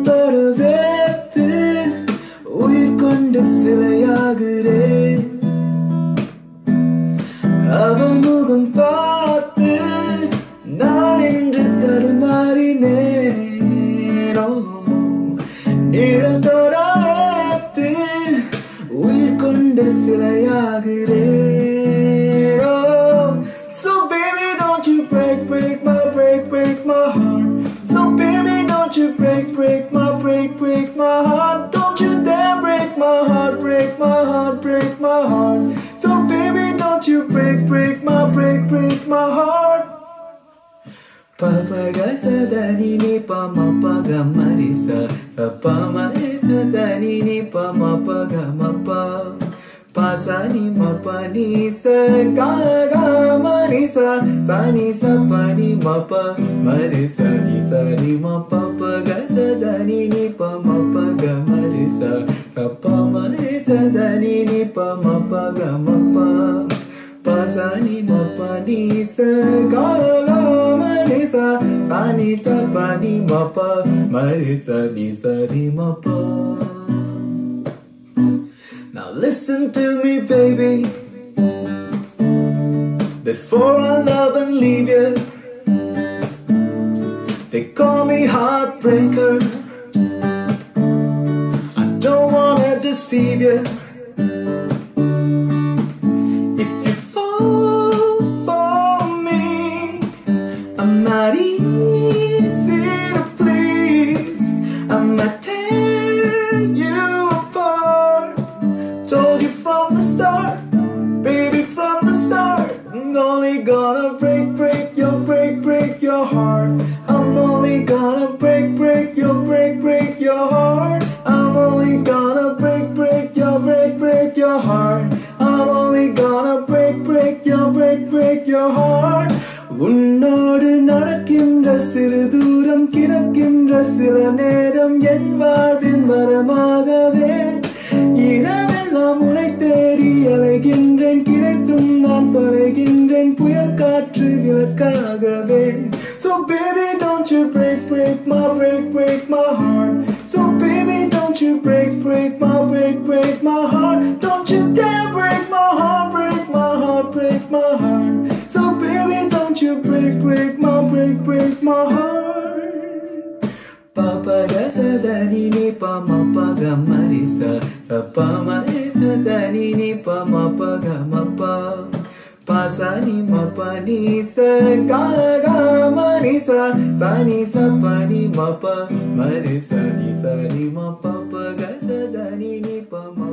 நிழத்தோட வேர்த்து உயிர் கொண்டு சிலையாகிறேன் அவள் முகம் பார்த்து நான் என்று தடுமாறினேனோ. ஓ, நிழத்தோட உயிர் கொண்டு சிலையாகிறேன் break my heart, break my heart. So baby don't you break, break my, break, break my heart. Papa ga sa da ni pa ma pa ga ma ri sa sa pa ma re sa da ni pa ma pa ga ma pa pa sa ni ma sa sa ni sa pa ni ma pa ma ri sa ni sa ni ma pa pa ga sa da ni ni pa ma pa ga ma ri sa sa pa ma re sa da ni ni pa ma pa ga ma pa pa sa ni ma pa ni sa ga ga ma ri sa sa ni sa pa ni ma pa ma ri sa ni sa ni ma pa Now listen to me They call me heartbreaker I don't wanna deceive you If you fall for me, I'm not easy to please. I'm not tear you apart. Told you from the start, baby, from the start. I'm only gonna break break, your heart. I'm only gonna break, break your, break, break your heart. I'm only gonna break, break your, break, break your heart. உன்னோடு நடக்கின்ற சிறு தூரம் கிடக்கின்ற சில நேரம் என் வாழ்வின் மரமாகவே இரவெல்லாம் உனை தேடி அலைகின்றேன் கிடைத்தும் நான் தொலைகின்றேன் புயல் காற்று விளக்காகவே So baby don't you break break my break break my heart Don't you dare break my heart break my heart break my heart? So baby don't you break break my break break my heart. Papa ga sa da ni pa ma pa ga ma ri sa sa pa ma re sa da ni pa ma pa ga ma pa pa sa ni ma pa ni sa ga ga ma sa ni sa pa ni ma pa ma ni sa ni ma pa pa ga sa da ni pa ma